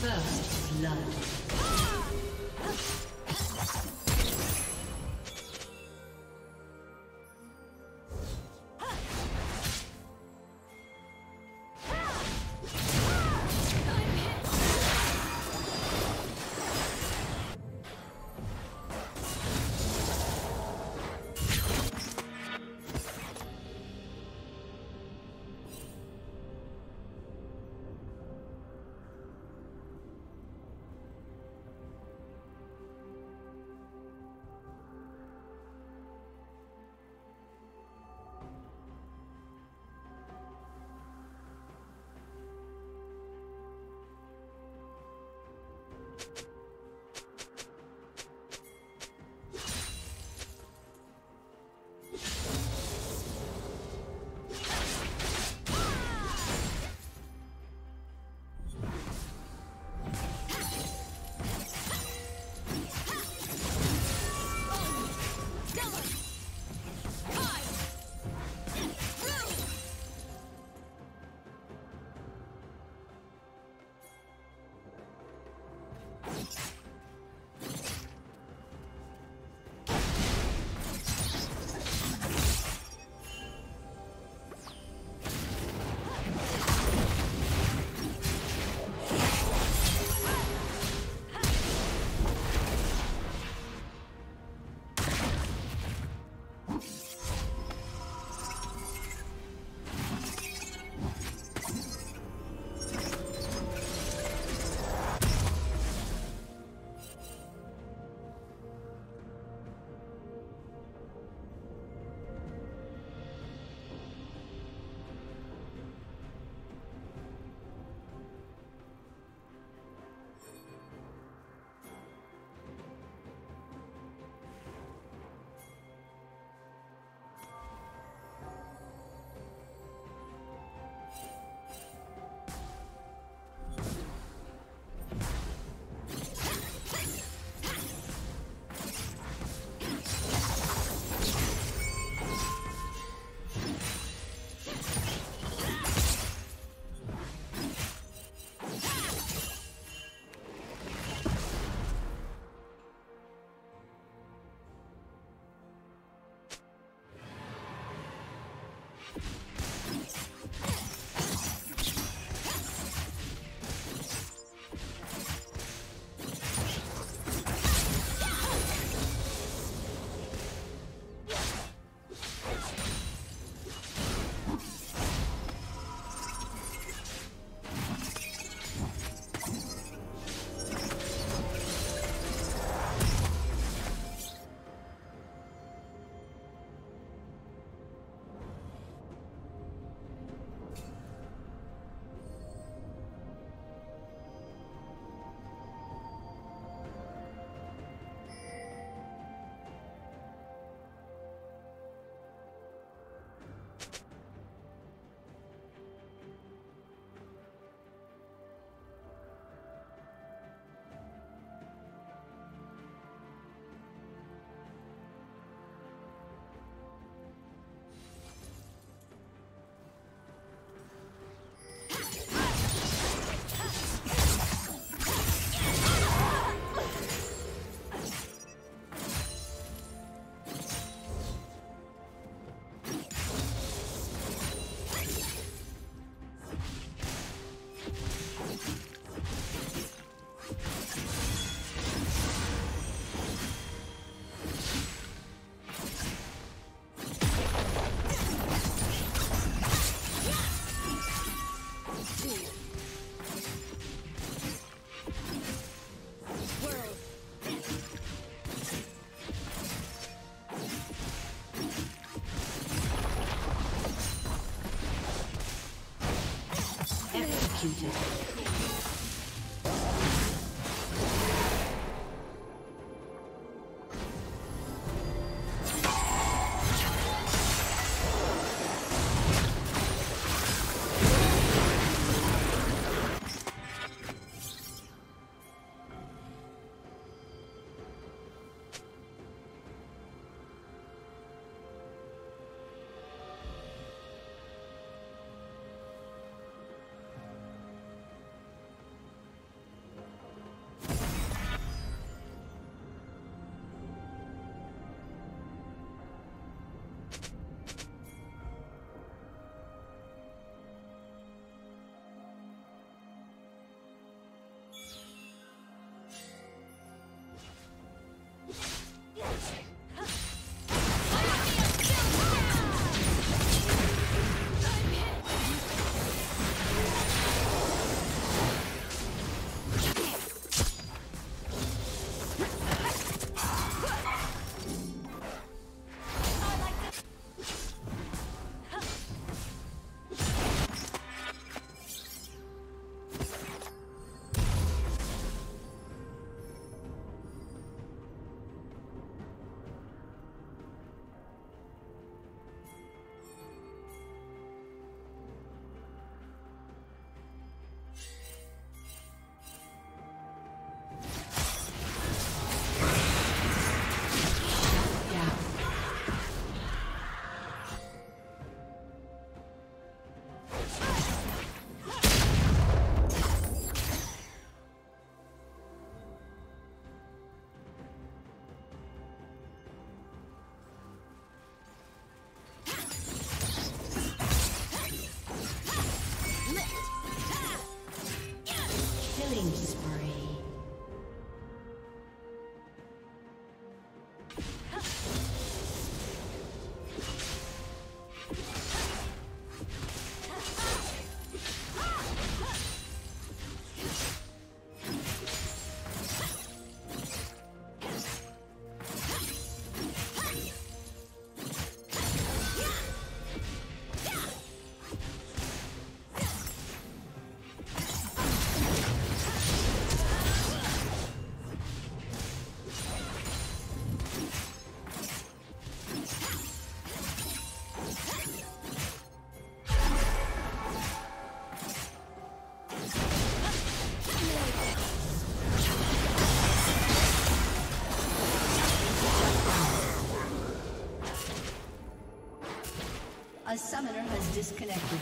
First blood. Summoner has disconnected.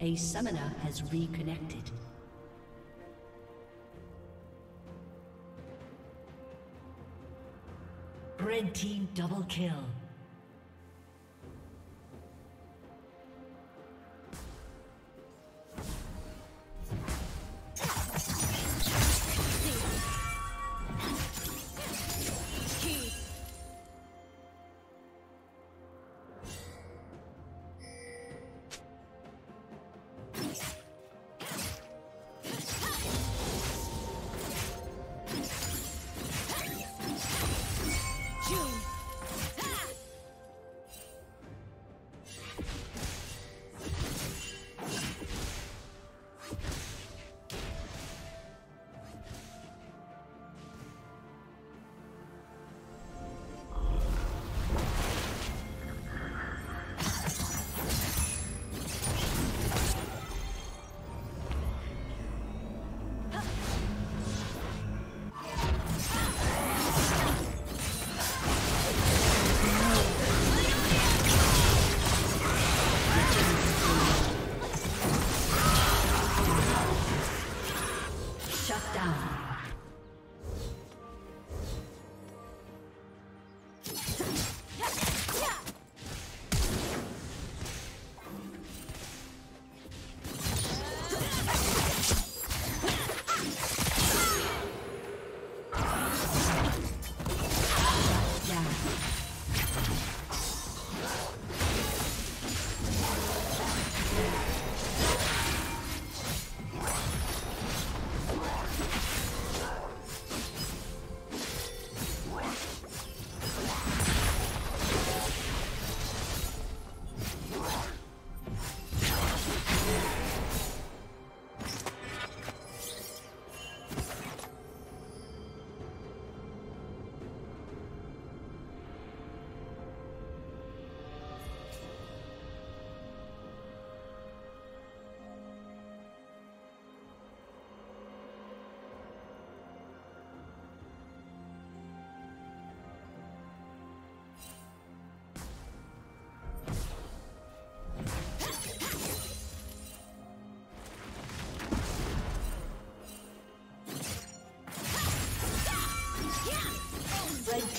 A summoner has reconnected. Red team double kill.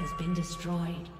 Has been destroyed.